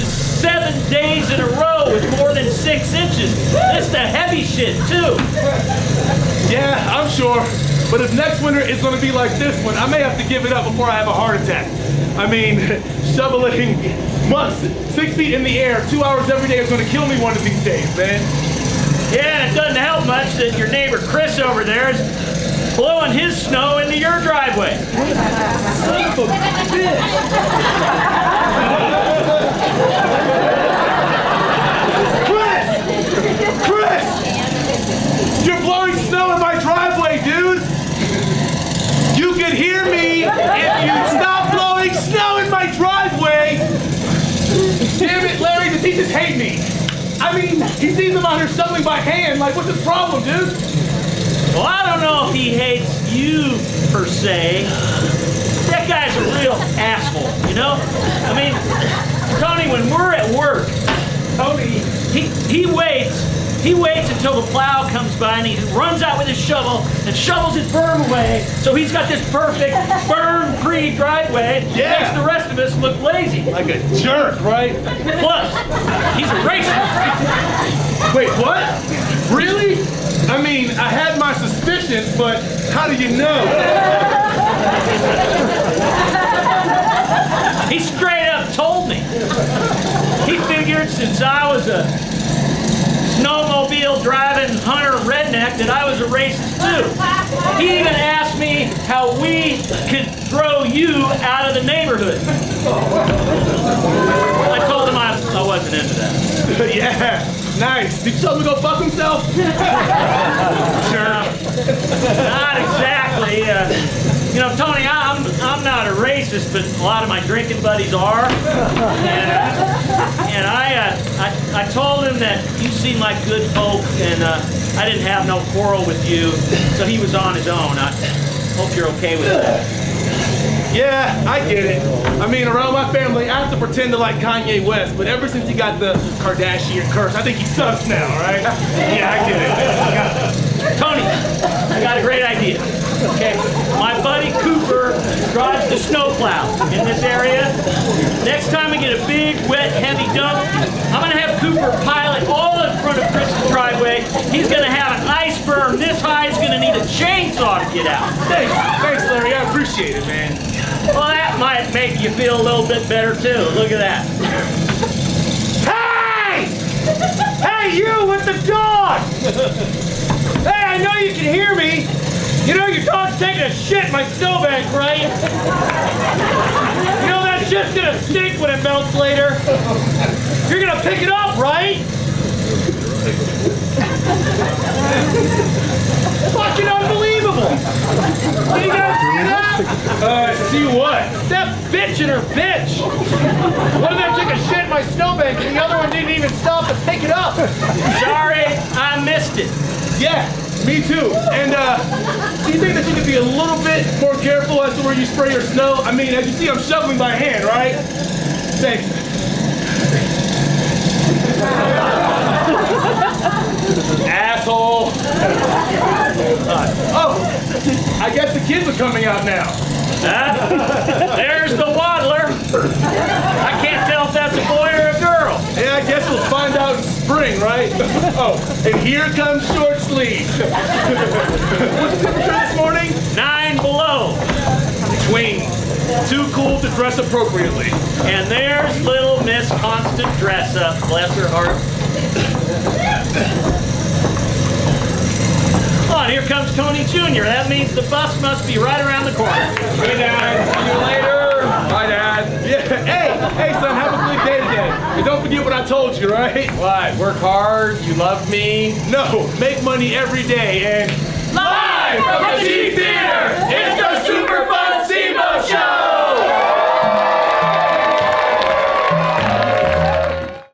seven days in a row with more than six inches. This the heavy shit too. Yeah, I'm sure. But if next winter is going to be like this one, I may have to give it up before I have a heart attack. I mean, shoveling months, six feet in the air, two hours every day is going to kill me one of these days, man. Yeah, it doesn't help much that your neighbor Chris over there is blowing his snow into your driveway. Son of a bitch! Chris! Chris! You're blowing snow in my driveway, dude! You could hear me if you stop blowing snow in my driveway! Damn it, Larry, does he just hate me? I mean, he sees him out here shoveling by hand. Like, what's his problem, dude? Well, I don't know if he hates you per se. That guy's a real asshole, you know? I mean, Tony, when we're at work, Tony, he, he waits. He waits until the plow comes by and he runs out with his shovel and shovels his berm away. So he's got this perfect berm-free driveway. Yeah. Makes the rest of us look lazy. Like a jerk, right? Plus, he's a racist. Wait, what? Really? I mean, I had my suspicions, but how do you know? He straight up told me. He figured since I was a snowmobile driving hunter redneck that I was a racist too. He even asked me how we could throw you out of the neighborhood. I told him I, I wasn't into that. yeah, nice. Did you tell him to go fuck himself? Sure. Not exactly. Uh, you know, Tony, I'm I'm not a racist, but a lot of my drinking buddies are. And, I told him that you seem like good folk, and uh, I didn't have no quarrel with you, so he was on his own. I hope you're okay with that. Yeah, I get it. I mean, around my family, I have to pretend to like Kanye West, but ever since he got the Kardashian curse, I think he sucks now, right? Yeah, I get it. Tony, I got a great idea. Okay, my buddy Cooper drives the snowplow in this area. Next time we get a big, wet, heavy dump, I'm gonna have Cooper pile it all in front of Chris's driveway. He's gonna have an ice berm this high. He's gonna need a chainsaw to get out. Thanks, thanks, Larry. I appreciate it, man. Well, that might make you feel a little bit better too. Look at that. Hey! Hey, you with the dog! Hey, I know you can hear me. You know your dog's taking a shit in my snowbank, right? You know that shit's gonna stink when it melts later. You're gonna pick it up, right? Fucking unbelievable! You guys see that? Uh, see what? That bitch and her bitch! One of them took a shit in my snowbank and the other one didn't even stop to pick it up! Sorry, I missed it. Yeah, me too. And uh, do you think that you could be a little bit more careful as to where you spray your snow? I mean, as you see, I'm shoveling by hand, right? Thanks. Asshole. oh, I guess the kids are coming out now. Huh? There's the waddler. I can't tell if that's a boy or a girl. Yeah, I guess we'll find out in spring, right? Oh, and here comes short sleeve. What's the temperature this morning? Nine below. Twins. Too cool to dress appropriately. And there's little Miss Constant Dress Up, bless her heart. Oh, and here comes Tony Jr. That means the bus must be right around the corner. Hey, Dad. See you later. Bye, Dad. Yeah. Hey, hey, son. Have a good day today. And don't forget what I told you, right? What? Work hard, you love me. No, make money every day and